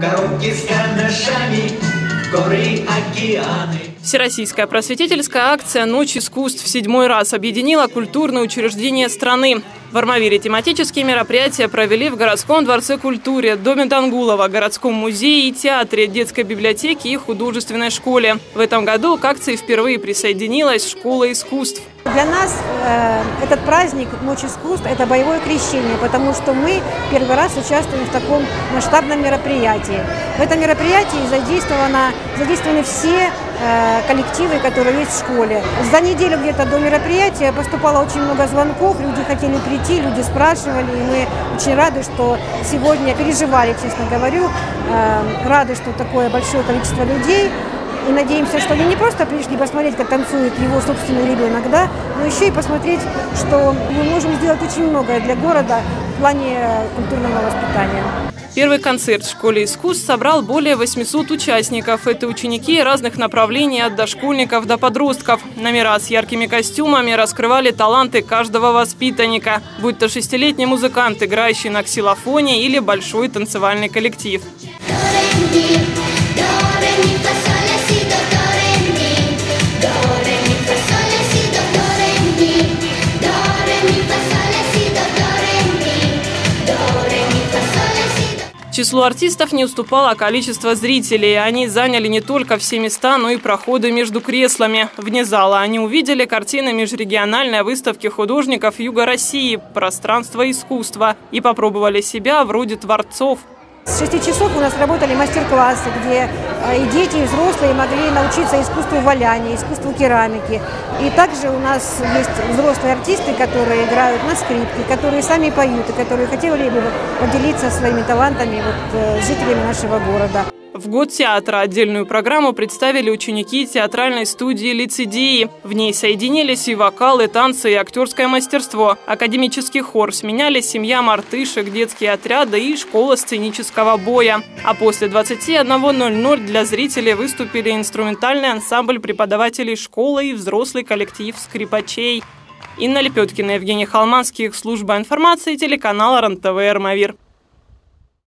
Коробки с карандашами, горы, океаны. Всероссийская просветительская акция «Ночь искусств» в седьмой раз объединила культурные учреждения страны. В Армавире тематические мероприятия провели в городском дворце культуры, Доме Дангулова, городском музее и театре, детской библиотеке и художественной школе. В этом году к акции впервые присоединилась школа искусств. Для нас э, этот праздник Ночь искусств – это боевое крещение, потому что мы первый раз участвуем в таком масштабном мероприятии. В этом мероприятии задействованы все коллективы, которые есть в школе. За неделю где-то до мероприятия поступало очень много звонков, люди хотели прийти, люди спрашивали, и мы очень рады, что сегодня переживали, честно говорю, э, рады, что такое большое количество людей и надеемся, что они не просто пришли посмотреть, как танцует его собственный ребенок, да, но еще и посмотреть, что мы можем сделать очень многое для города в плане культурного воспитания. Первый концерт в школе искусств собрал более 800 участников. Это ученики разных направлений от дошкольников до подростков. Номера с яркими костюмами раскрывали таланты каждого воспитанника, будь то шестилетний музыкант, играющий на ксилофоне или большой танцевальный коллектив. Числу артистов не уступало количество зрителей. Они заняли не только все места, но и проходы между креслами. Вне зала они увидели картины межрегиональной выставки художников Юга России «Пространство искусства» и попробовали себя вроде творцов. С 6 часов у нас работали мастер-классы, где э, и дети, и взрослые могли научиться искусству валяния, искусству керамики. И также у нас есть взрослые артисты, которые играют на скрипке, которые сами поют и которые хотели бы поделиться своими талантами вот, э, с жителями нашего города. В год театра отдельную программу представили ученики театральной студии «Лицедеи». В ней соединились и вокал, и танцы, и актерское мастерство. Академический хор сменяли семья мартышек, детские отряды и школа сценического боя. А после 21.00 для зрителей выступили инструментальный ансамбль преподавателей школы и взрослый коллектив скрипачей. Инна Лепеткина, Евгений Холманский, служба информации телеканала РНТВ «Армавир».